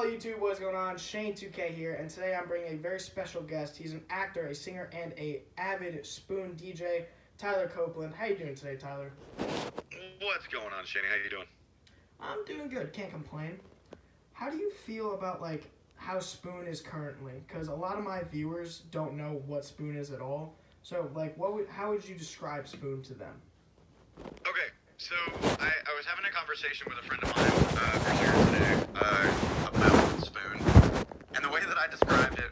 Hello YouTube, what's going on? Shane2K here, and today I'm bringing a very special guest. He's an actor, a singer, and a avid spoon DJ, Tyler Copeland. How you doing today, Tyler? What's going on, Shane? How you doing? I'm doing good, can't complain. How do you feel about like how Spoon is currently? Because a lot of my viewers don't know what Spoon is at all. So like, what would how would you describe Spoon to them? Okay, so I, I was having a conversation with a friend of mine uh, earlier today uh, about Spoon, and the way that I described it,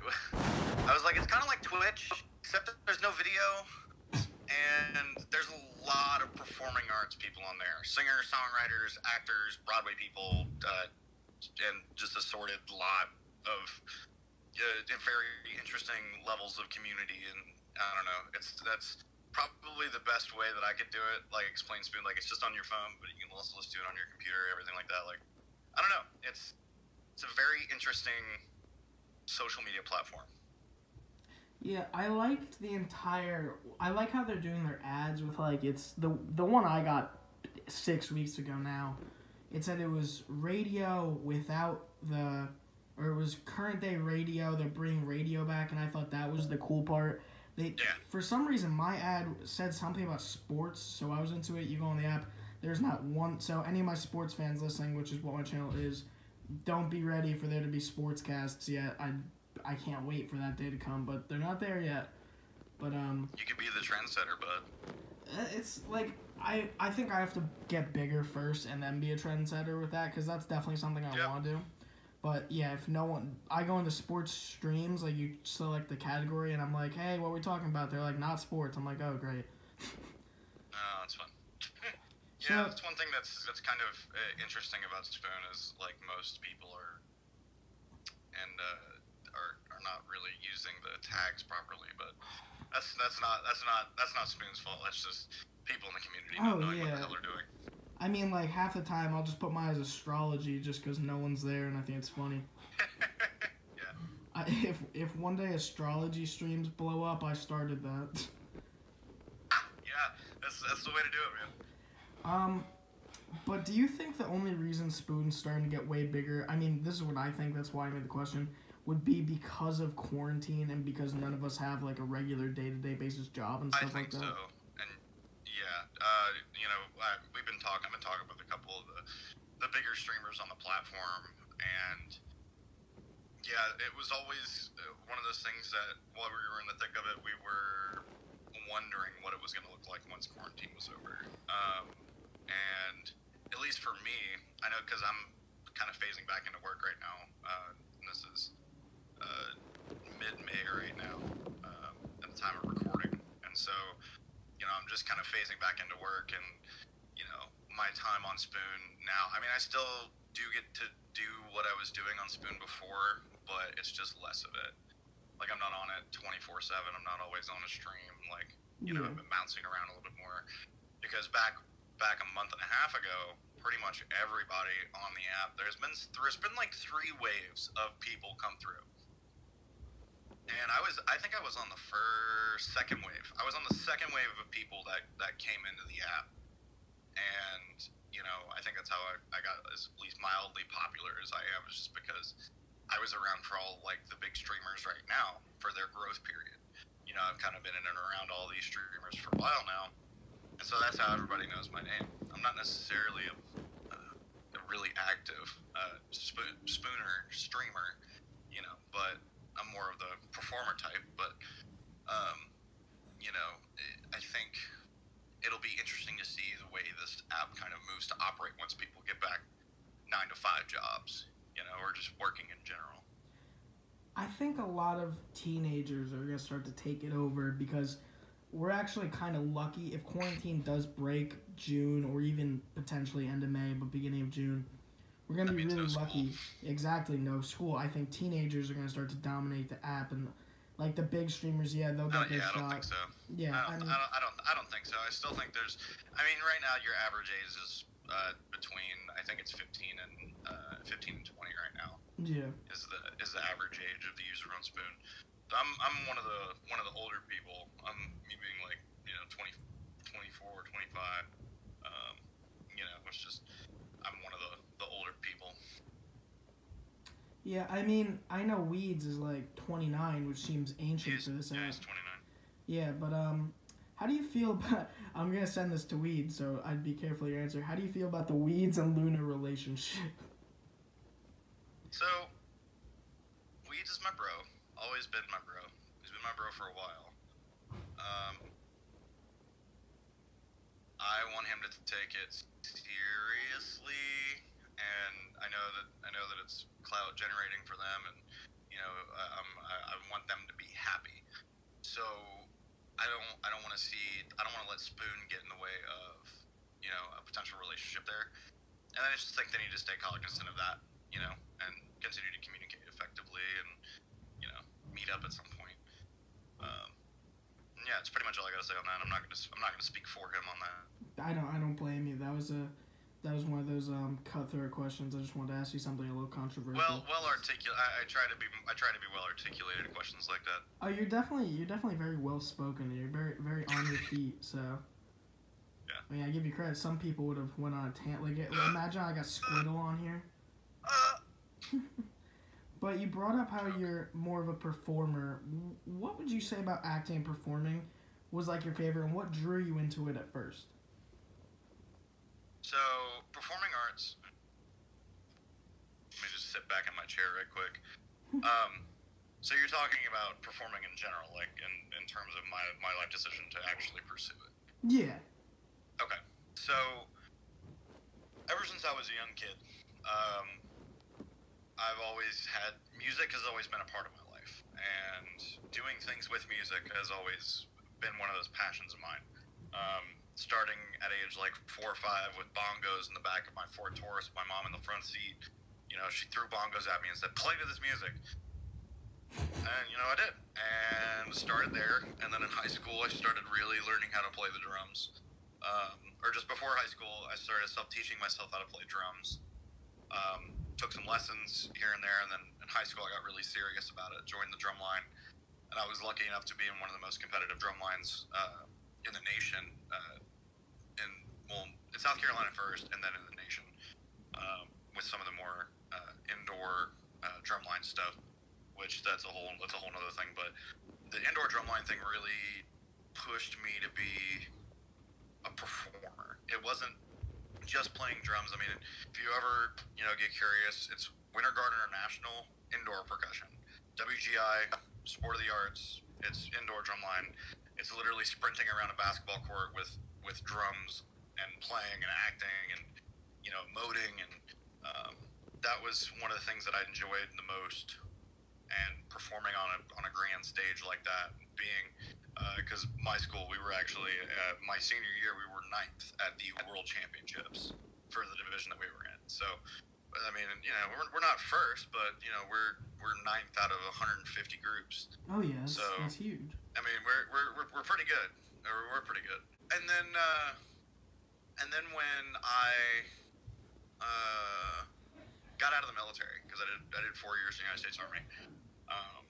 I was like, it's kind of like Twitch, except that there's no video, and there's a lot of performing arts people on there, singers, songwriters, actors, Broadway people, uh, and just assorted lot of uh, very interesting levels of community and I don't know. It's that's probably the best way that I could do it. Like explain Spoon, like it's just on your phone, but you can also just do it on your computer, everything like that. Like I don't know. It's it's a very interesting social media platform. Yeah, I liked the entire. I like how they're doing their ads with like it's the the one I got six weeks ago now. It said it was radio without the, or it was current day radio. They're bringing radio back, and I thought that was the cool part. They, Yeah. for some reason, my ad said something about sports, so I was into it. You go on the app. There's not one. So any of my sports fans listening, which is what my channel is, don't be ready for there to be sportscasts yet. I I can't wait for that day to come, but they're not there yet. But um, You could be the trendsetter, bud. uh, it's like I I think I have to get bigger first and then be a trendsetter with that because that's definitely something I Yep. want to do. But yeah, if no one, I go into sports streams, like you select the category, and I'm like, hey, what are we talking about? They're like, not sports. I'm like, oh great. It's fun. So- yeah, that's one thing that's that's kind of uh, interesting about Spoon is like most people are and uh, not really using the tags properly, but that's that's not that's not that's not Spoon's fault. That's just people in the community Oh, not knowing what the hell they're doing. I mean, like half the time I'll just put mine as astrology just because no one's there, and I think it's funny. yeah. I, if if one day astrology streams blow up, I started that. Yeah, that's that's the way to do it, man. Um, but do you think the only reason Spoon's starting to get way bigger? I mean, this is what I think. That's why I made the question. Would be because of quarantine and because none of us have like a regular day to day basis job and I stuff think like so. that. And yeah, uh, you know, I, we've been talking. I've been talking with a couple of the the bigger streamers on the platform, and yeah, it was always uh, one of those things that while we were in the thick of it, we were wondering what it was going to look like once quarantine was over. Um, and at least for me, I know because I'm kind of phasing back into work right now. Uh, this is uh, mid-May right now um, at the time of recording, and so you know I'm just kind of phasing back into work, and you know my time on Spoon now. I mean, I still do get to do what I was doing on Spoon before, but it's just less of it. Like I'm not on it 24/7. I'm not always on a stream. Like you know, I've been bouncing around a little bit more because back back a month and a half ago, pretty much everybody on the app. There's been there's been like three waves of people come through. And I was, I think I was on the first, second wave. I was on the second wave of people that, that came into the app. And, you know, I think that's how I, I got as least mildly popular as I am, just because I was around for all, like, the big streamers right now for their growth period. You know, I've kind of been in and around all these streamers for a while now. And so that's how everybody knows my name. I'm not necessarily a, uh, a really active uh, sp- spooner streamer, you know, but I'm more of the performer type. But, um, you know, I think it'll be interesting to see the way this app kind of moves to operate once people get back nine to five jobs, you know, or just working in general. I think a lot of teenagers are gonna start to take it over because we're actually kind of lucky if quarantine does break June or even potentially end of May, but beginning of June. We're gonna That be means no really school. lucky. Exactly, no school. I think teenagers are gonna start to dominate the app and like the big streamers. Yeah, they'll Uh, get their yeah, I don't shot. think so. Yeah, I I don't, mean, I, don't, I don't. I don't think so. I still think there's. I mean, right now your average age is uh, between. I think it's 15 and uh, 15 and 20 right now yeah. is the is the average age of the user on Spoon. So I'm I'm one of the one of the older people. I'm me being like you know 20, 24, 25. Um, you know, it's just I'm one of the the older people. Yeah, I mean, I know Weeds is like 29, which seems ancient for this yeah, era. he's 29. Yeah, but um, how do you feel about? I'm gonna send this to Weeds, so I'd be careful your answer. How do you feel about the Weeds and Luna relationship? So, Weeds is my bro. Always been my bro. He's been my bro for a while. Um, I want him to take it seriously, and I know that I know that it's cloud generating for them, and you know I- I'm, I, I want them to be happy. So I don't I don't want to see I don't want to let Spoon get in the way of you know a potential relationship there, and I just think they need to stay cognizant of that, you know, and continue to communicate effectively, and you know meet up at some point. Um, yeah, it's pretty much all I gotta say on that. I'm not gonna I'm not gonna speak for him on that. I don't. I don't blame you. That was a. That was one of those um, cutthroat questions. I just wanted to ask you something a little controversial. Well, well articulated. I, I try to be. I try to be well articulated in questions like that. Oh, you're definitely you're definitely very well spoken. And you're very very on your feet. So. Yeah. I mean, I give you credit. Some people would have went on a tant. Like, it- imagine I got Squiddle on here. Uh, But you brought up how you're more of a performer. What would you say about acting and performing was like your favorite, and what drew you into it at first? Performing arts. Let me just sit back in my chair right quick. Um, so you're talking about performing in general, like in, in terms of my, my life decision to actually pursue it. Yeah. Okay. So, ever since I was a young kid, um, I've always had music has always been a part of my life, and doing things with music has always been one of those passions of mine. Um, starting at age like four or five with bongos in the back of my Ford Taurus, my mom in the front seat. You know, she threw bongos at me and said, "Play to this music." And you know, I did, and started there. And then in high school, I started really learning how to play the drums um, or just before high school, I started self-teaching myself how to play drums. Um, took some lessons here and there, and then in high school, I got really serious about it. Joined the drum line, and I was lucky enough to be in one of the most competitive drum lines uh, in the nation. Uh, in South Carolina first, and then in the nation, um, with some of the more uh, indoor uh, drumline stuff. Which that's a whole that's a whole other thing. But the indoor drumline thing really pushed me to be a performer. It wasn't just playing drums. I mean, if you ever, you know, get curious, it's Winter Guard International indoor percussion. WGI, Sport of the Arts, it's indoor drumline. It's literally sprinting around a basketball court with with drums and playing and acting and you know moding and um, that was one of the things that I enjoyed the most and performing on a on a grand stage like that being because my school we were actually uh, my senior year we were ninth at the world championships for the division that we were in so I mean you know we're, we're not first but you know we're we're ninth out of 150 groups Oh yeah, that's, So- that's huge. I mean, we're we're we're, we're pretty good. Or we're pretty good. And then uh, and then when I uh, got out of the military because I did I did four years in the United States Army. Um,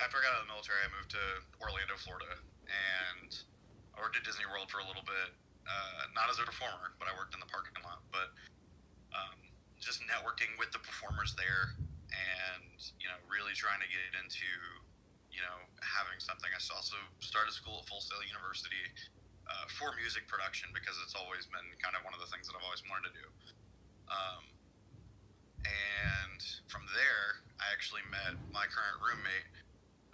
after I got out of the military, I moved to Orlando, Florida, and I worked at Disney World for a little bit. Uh, not as a performer, but I worked in the parking lot. But um, just networking with the performers there, and you know, really trying to get into you know, having something. I also started school at Full Sail University uh, for music production because it's always been kind of one of the things that I've always wanted to do. Um, and from there, I actually met my current roommate,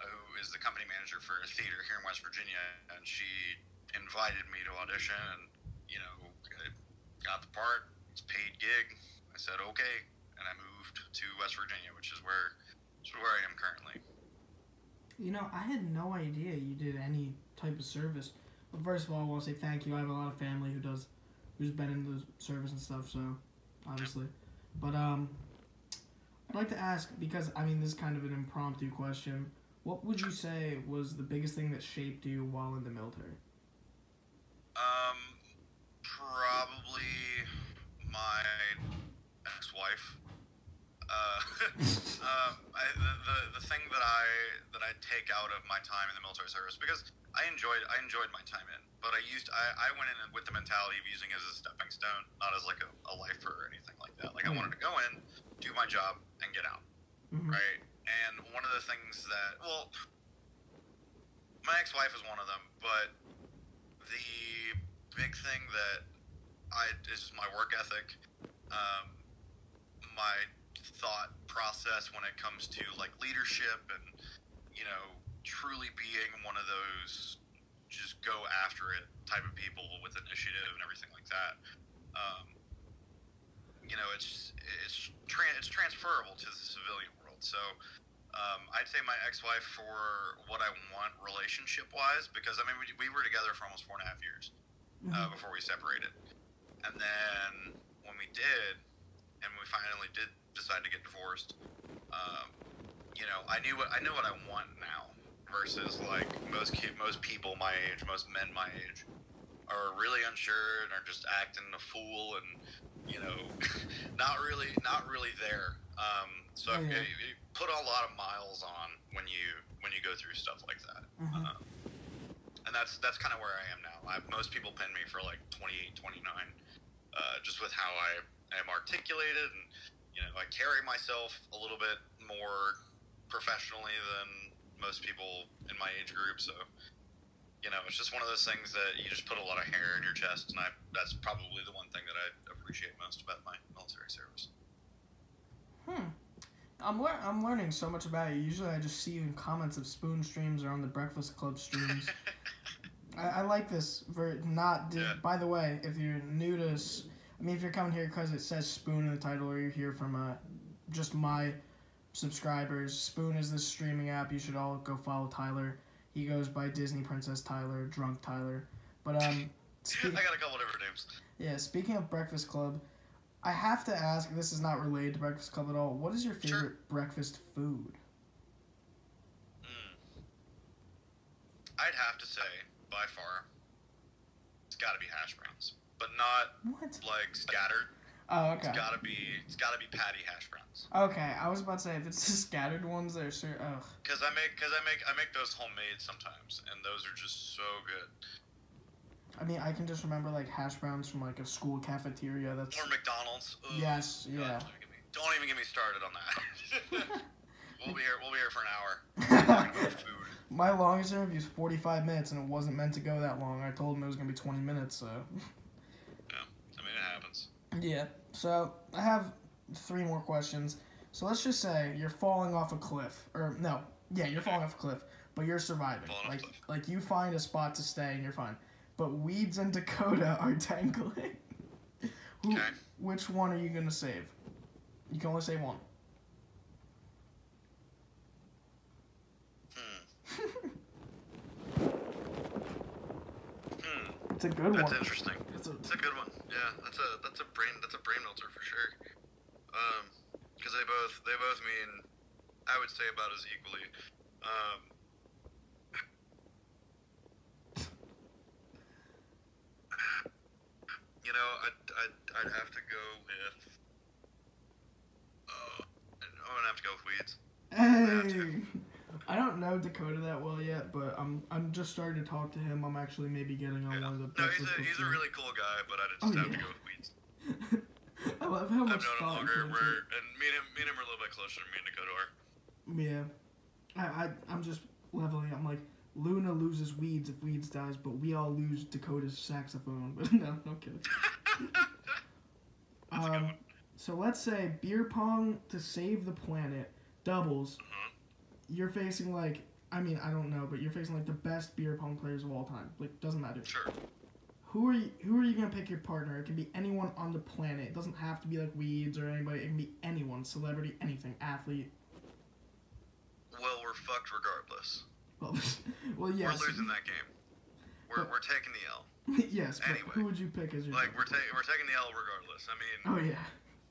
uh, who is the company manager for a theater here in West Virginia, and she invited me to audition, and you know, got the part. It's paid gig. I said okay, and I moved to West Virginia, which is where, which is where I am currently. You know, I had no idea you did any type of service. First of all, I want to say thank you. I have a lot of family who does, who's been in the service and stuff. So, obviously, but um, I'd like to ask because I mean this is kind of an impromptu question. What would you say was the biggest thing that shaped you while in the military? Um, probably my ex-wife. Uh, um, I, the, the the thing that I that I take out of my time in the military service because I enjoyed I enjoyed my time in, but I used I, I went in with the mentality of using it as a stepping stone, not as like a, a lifer or anything like that. Like I wanted to go in, do my job, and get out. Mhm. right? And one of the things that, well, my ex-wife is one of them, but the big thing that I is my work ethic, um, my thought process when it comes to like leadership and you know truly being one of those just go after it type of people with initiative and everything like that. Um, you know, it's it's tran it's transferable to the civilian world. So um, I'd say my ex-wife for what I want relationship-wise, because I mean we, we were together for almost four and a half years uh, Mhm. before we separated, and then when we did, and we finally did decide to get divorced, um, you know, I knew what I know what I want now versus like most kid, most people my age, most men my age are really unsure and are just acting a fool and you know not really not really there. Um, so you, put a lot of miles on when you when you go through stuff like that. Mhm. Um, and that's that's kind of where I am now. I, most people pin me for like 28, 29, uh, just with how I am articulated and you know I carry myself a little bit more professionally than most people in my age group. So you know it's just one of those things that you just put a lot of hair in your chest, and I that's probably the one thing that I appreciate most about my military service. Hmm. I'm lear- I'm learning so much about you. Usually, I just see you in comments of Spoon streams or on the Breakfast Club streams. I, I like this. For not. Yeah. By the way, if you're new to, I mean, if you're coming here because it says Spoon in the title, or you're here from uh, just my subscribers, Spoon is this streaming app. You should all go follow Tyler. He goes by Disney Princess Tyler, Drunk Tyler. But um, I got a couple different names. yeah. Speaking of Breakfast Club, I have to ask. This is not related to Breakfast Club at all. What is your favorite Sure. breakfast food? Mm. I'd have to say, by far, it's got to be hash browns, but not What? like scattered. Oh, okay. It's got to be it's got to be patty hash browns. Okay, I was about to say if it's the scattered ones, they're sure. Ugh. Cause I make cause I make I make those homemade sometimes, and those are just so good. I mean, I can just remember like hash browns from like a school cafeteria. That's Or McDonald's. Ugh. yes, God, yeah. Don't even, get me, don't even get me started on that. we'll be here. We'll be here for an hour talking about food. My longest interview is 45 minutes, and it wasn't meant to go that long. I told him it was gonna be 20 minutes, so. I mean, it happens. Yeah. So I have three more questions. So let's just say you're falling off a cliff, or no, yeah, you're falling off a cliff, but you're surviving. Like, like you find a spot to stay and you're fine. But weeds in Dakota are tangling. Who, Okay. Which one are you gonna save? You can only save one. Hmm. Hmm. It's a good That's one. That's interesting. It's a, It's a good one. Yeah, that's a that's a brain that's a brain melter for sure. Um, because they both they both mean, I would say about as equally. Um, you know, I'd I'd, I'd have to go with. Uh, I'm gonna have to go with weeds. I don't know Dakota that well yet, but I'm I'm just starting to talk to him. I'm actually maybe getting on Yeah. one of the. No, he's a he's a really cool guy, but Oh, just have to go with weeds. I love how I've much known him longer. you put into We're and me and him me and him are a little bit closer. Me and Dakota are. Yeah. I, I I'm just leveling. I'm like Luna loses Weeds if Weeds dies, but we all lose Dakota's saxophone. But no, no kidding. That's a good Um, so let's say beer pong to save the planet doubles. Mhm. You're facing like I mean I don't know, but you're facing like the best beer pong players of all time. Like doesn't matter. Sure. Who are you? Who are you gonna pick your partner? It can be anyone on the planet. It doesn't have to be like Weeds or anybody. It can be anyone, celebrity, anything, athlete. Well, we're fucked regardless. Well, well yes. We're losing that game. We're, But- we're taking the L. yes, but Anyway. who would you pick as your Like we're partner? taking we're taking the L regardless. I mean, Oh yeah.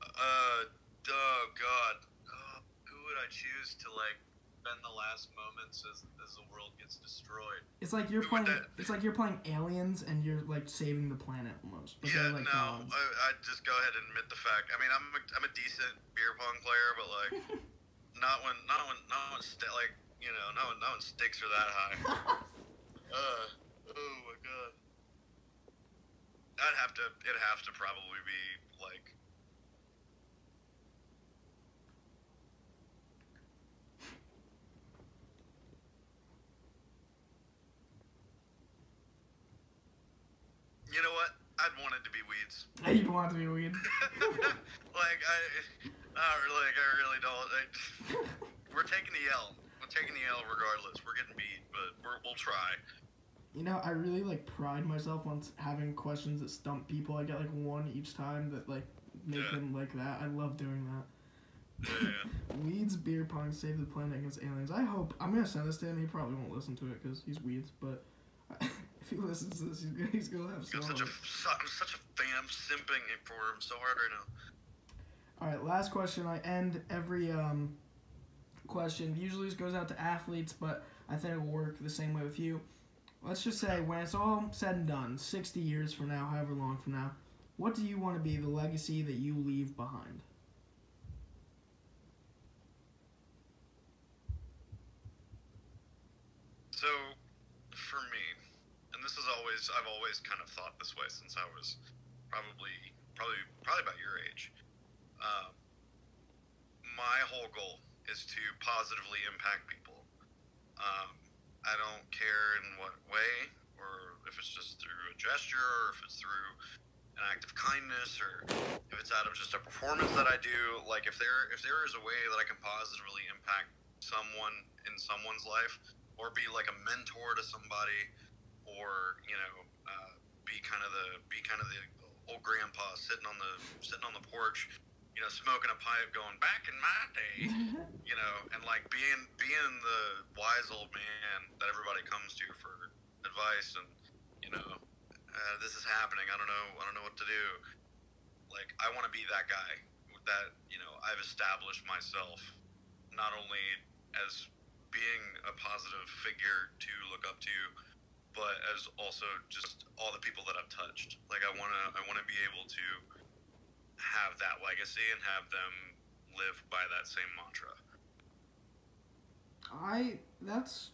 uh, oh god, uh, who would I choose to like spend the last moments as as the world gets destroyed? It's like you're playing. that- It's like you're playing aliens and you're like saving the planet almost. But yeah, like no. I, I'd just go ahead and admit the fact. I mean, I'm a, I'm a decent beer pong player, but like, not when not when not when st- like you know not when not when stakes are that high. Uh, oh my god. I'd have to. It'd have to probably be like. I'd want it to be weeds. You want it to be weeds. like I, I like I really don't. I, we're taking the L. We're taking the L regardless. We're getting beat, but we're, we'll try. You know, I really like pride myself on s- having questions that stump people. I get like one each time that like make Yeah. them like that. I love doing that. Yeah, yeah. Weeds beer pong save the planet against aliens. I hope I'm gonna send this to him. He probably won't listen to it because he's weeds. But he listens to this, he's gonna, have I'm such a su- I'm such a fan. I'm simping for him so hard right now. All right, last question. I end every um, question. Usually this goes out to athletes, but I think it will work the same way with you. Let's just say when it's all said and done, 60 years from now, however long from now, what do you want to be the legacy that you leave behind? So, for me, and this is always I've always kind of thought this way since I was probably probably probably about your age. Um, my whole goal is to positively impact people. Um, I don't care in what way, or if it's just through a gesture, or if it's through an act of kindness, or if it's out of just a performance that I do. Like if there if there is a way that I can positively impact someone in someone's life, or be like a mentor to somebody, or you know, uh, be kind of the be kind of the old grandpa sitting on the sitting on the porch, you know, smoking a pipe, going back in my day, you know, and like being being the wise old man that everybody comes to for advice, and you know, uh, this is happening. I don't know. I don't know what to do. Like I want to be that guy that you know I've established myself not only as being a positive figure to look up to, but as also just all the people that I've touched. Like I wanna I wanna be able to have that legacy and have them live by that same mantra. I that's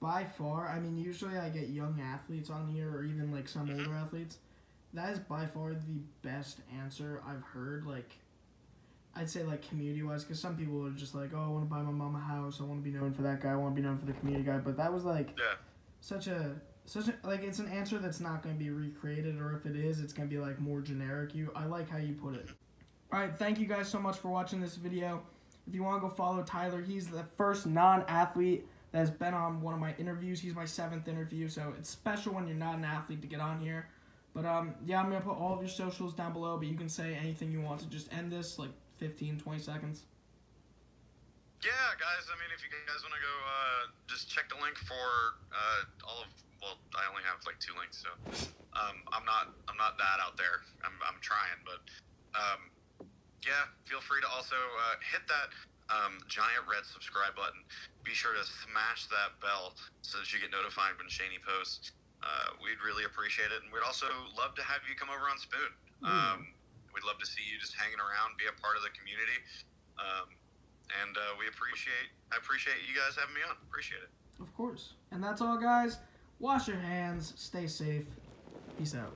by far. I mean, usually I get young athletes on here, or even like some Mhm. older athletes. That is by far the best answer I've heard. Like, I'd say like community wise, because some people are just like, oh, I want to buy my mom a house. I want to be known for that guy. I want to be known for the community guy. But that was like Yeah. Such a such a like it's an answer that's not going to be recreated, or if it is, it's going to be like more generic. You, I like how you put it. All right, thank you guys so much for watching this video. If you want to go follow Tyler, he's the first non-athlete that has been on one of my interviews. He's my seventh interview, so it's special when you're not an athlete to get on here. But um, yeah, I'm gonna put all of your socials down below, but you can say anything you want to just end this, like 15, 20 seconds. Yeah, guys. I mean, if you guys want to go, uh, just check the link for uh, all of. Well, I only have like two links, so um, I'm not I'm not that out there. I'm I'm trying, but um, yeah, feel free to also uh, hit that um, giant red subscribe button. Be sure to smash that bell so that you get notified when Shaney posts. Uh, we'd really appreciate it, and we'd also love to have you come over on Spoon. Um, we'd love to see you just hanging around, be a part of the community. Um, and uh, we appreciate I appreciate you guys having me on. Appreciate it. Of course. And that's all, guys. Wash your hands. Stay safe. Peace out.